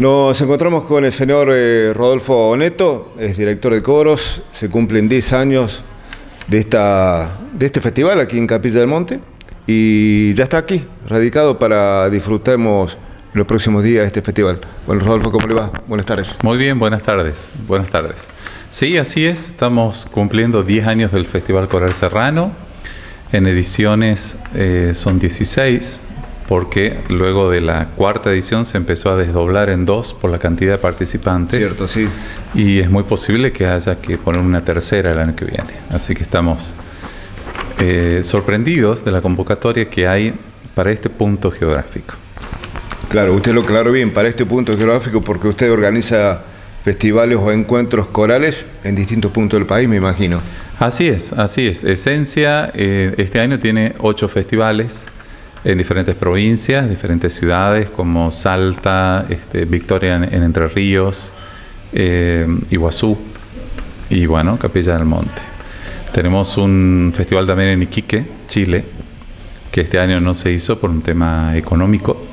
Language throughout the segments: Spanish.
Nos encontramos con el señor eh, Rodolfo Oneto, es director de coros, se cumplen 10 años de, esta, de este festival aquí en Capilla del Monte y ya está aquí, radicado para disfrutemos los próximos días de este festival. Bueno, Rodolfo, ¿cómo le va? Buenas tardes. Muy bien, buenas tardes. Buenas tardes. Sí, así es, estamos cumpliendo 10 años del Festival Coral Serrano. En ediciones eh, son 16, porque luego de la cuarta edición se empezó a desdoblar en dos por la cantidad de participantes. Cierto, sí. Y es muy posible que haya que poner una tercera el año que viene. Así que estamos eh, sorprendidos de la convocatoria que hay para este punto geográfico. Claro, usted lo aclaró bien, para este punto geográfico, porque usted organiza festivales o encuentros corales en distintos puntos del país, me imagino. Así es, así es. Esencia, eh, este año tiene ocho festivales en diferentes provincias, diferentes ciudades como Salta, este, Victoria en, Entre Ríos, eh, Iguazú y bueno, Capilla del Monte. Tenemos un festival también en Iquique, Chile, que este año no se hizo por un tema económico,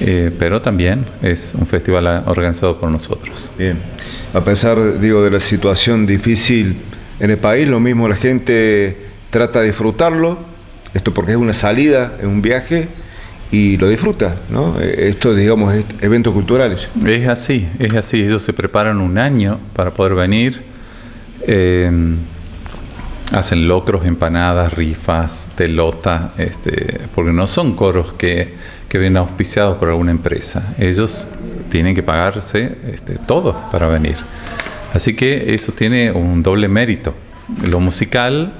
eh, pero también es un festival organizado por nosotros. Bien, a pesar digo, de la situación difícil en el país, lo mismo la gente trata de disfrutarlo, esto porque es una salida, es un viaje y lo disfruta, ¿no? Esto, digamos, es eventos culturales. Es así, es así. Ellos se preparan un año para poder venir. Eh, hacen locros, empanadas, rifas, telota, este, porque no son coros que, que vienen auspiciados por alguna empresa. Ellos tienen que pagarse este, todo para venir. Así que eso tiene un doble mérito. Lo musical,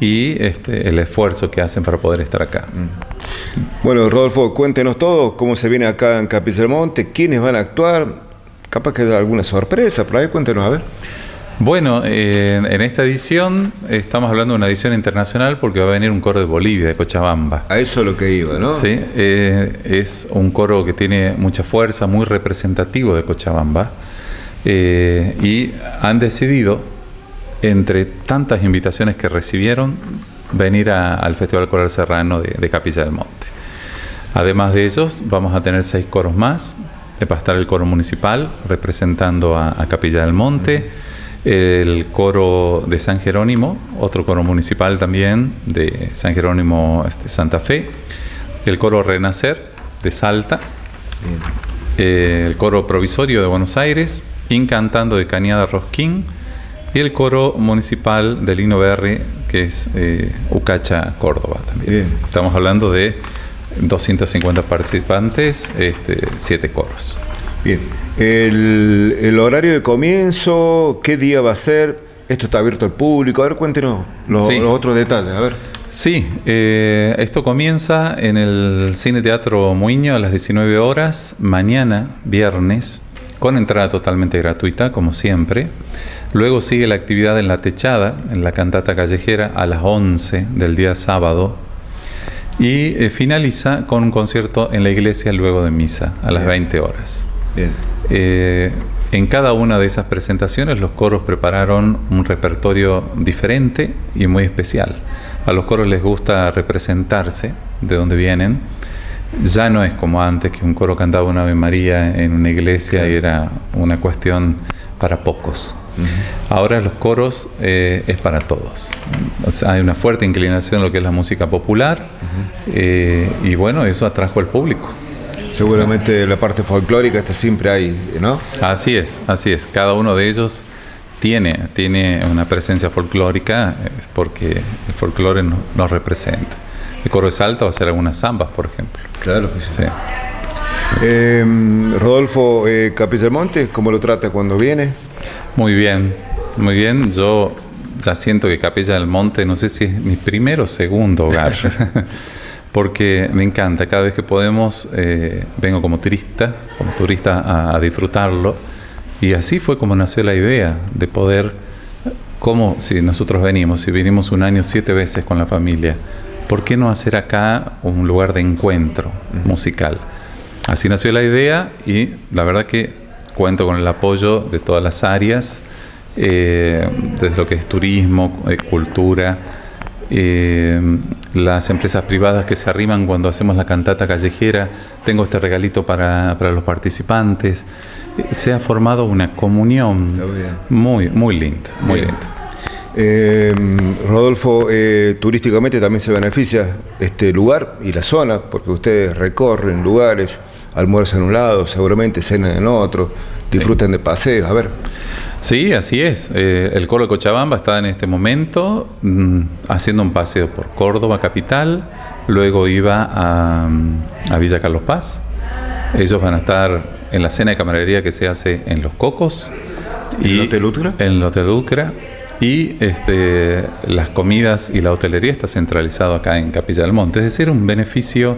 y este, el esfuerzo que hacen para poder estar acá. Mm. Bueno, Rodolfo, cuéntenos todo, cómo se viene acá en Monte, quiénes van a actuar, capaz que hay alguna sorpresa, por ahí cuéntenos, a ver. Bueno, en esta edición estamos hablando de una edición internacional porque va a venir un coro de Bolivia, de Cochabamba. A eso es lo que iba, ¿no? Sí, eh, es un coro que tiene mucha fuerza, muy representativo de Cochabamba. Eh, y han decidido entre tantas invitaciones que recibieron, venir al Festival Coral Serrano de, Capilla del Monte. Además de ellos, vamos a tener seis coros más. Va a estar el coro municipal representando a, Capilla del Monte, el coro de San Jerónimo, otro coro municipal también de San Jerónimo este, Santa Fe, el coro Renacer de Salta, eh, el coro provisorio de Buenos Aires, Incantando de Cañada Rosquín, y el coro municipal de Lino Berry, que es eh, Ucacha, Córdoba también. Estamos hablando de 250 participantes, este, siete coros. Bien. El, horario de comienzo, ¿qué día va a ser? Esto está abierto al público. A ver, cuéntenos los, otros detalles. A ver. Sí, eh, esto comienza en el Cine Teatro Muño a las 19 horas, mañana, viernes, con entrada totalmente gratuita, como siempre. Luego sigue la actividad en la techada, en la cantata callejera, a las 11 del día sábado. Y eh, finaliza con un concierto en la iglesia luego de misa, a las 20 horas. Eh, en cada una de esas presentaciones los coros prepararon un repertorio diferente y muy especial. A los coros les gusta representarse de donde vienen ya no es como antes que un coro cantaba una Ave María en una iglesia y era una cuestión para pocos. Ahora los coros eh, es para todos. hay una fuerte inclinación en lo que es la música popular eh, y bueno, eso atrajo al público. Seguramente la parte folclórica está siempre ahí, ¿no? Así es, así es. Cada uno de ellos tiene, tiene una presencia folclórica porque el folclore nos representa. El coro de Salta va a hacer algunas zambas, por ejemplo. Claro que sí. Em, Rodolfo eh, Monte, ¿cómo lo trata cuando viene? Muy bien, muy bien. Yo ya siento que Capilla del Monte, no sé si es mi primero o segundo hogar, porque me encanta. Cada vez que podemos, eh, vengo como turista, como turista a, disfrutarlo. Y así fue como nació la idea de poder, como si nosotros venimos, si vinimos un año siete veces con la familia, ¿por qué no hacer acá un lugar de encuentro musical? Así nació la idea y la verdad que cuento con el apoyo de todas las áreas, eh, desde lo que es turismo, eh, cultura, eh, las empresas privadas que se arriman cuando hacemos la cantata callejera, tengo este regalito para, los participantes. Se ha formado una comunión muy, muy linda, muy linda. Eh, Rodolfo, turísticamente también se beneficia este lugar y la zona, porque ustedes recorren lugares, almuerzan en un lado, seguramente cenan en otro, disfrutan de paseos. A ver. Sí, así es. Eh, el coro de Cochabamba está en este momento mm, haciendo un paseo por Córdoba capital, luego iba a, a, Villa Carlos Paz. Ellos van a estar en la cena de camaradería que se hace en Los Cocos. ¿En el Hotel Ultra? En el Hotel. Y este, las comidas y la hotelería está centralizado acá en Capilla del Monte. Es decir, un beneficio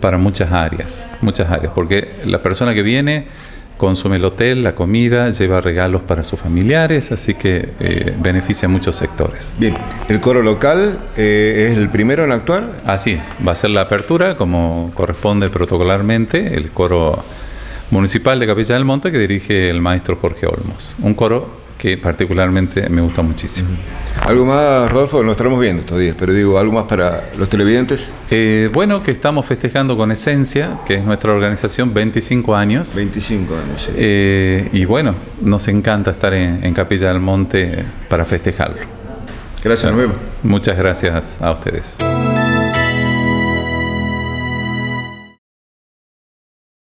para muchas áreas, muchas áreas, porque la persona que viene consume el hotel, la comida, lleva regalos para sus familiares, así que eh, beneficia a muchos sectores. Bien, ¿el coro local eh, es el primero en actuar? Así es, va a ser la apertura como corresponde protocolarmente, el coro municipal de Capilla del Monte que dirige el maestro Jorge Olmos. Un coro que particularmente me gusta muchísimo. ¿Algo más, Rodolfo? Nos estaremos viendo estos días, pero digo, ¿algo más para los televidentes? Eh, bueno, que estamos festejando con Esencia, que es nuestra organización, 25 años. 25 años, sí. Eh, y bueno, nos encanta estar en, Capilla del Monte para festejarlo. Gracias, Muchas gracias a ustedes.